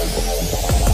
Música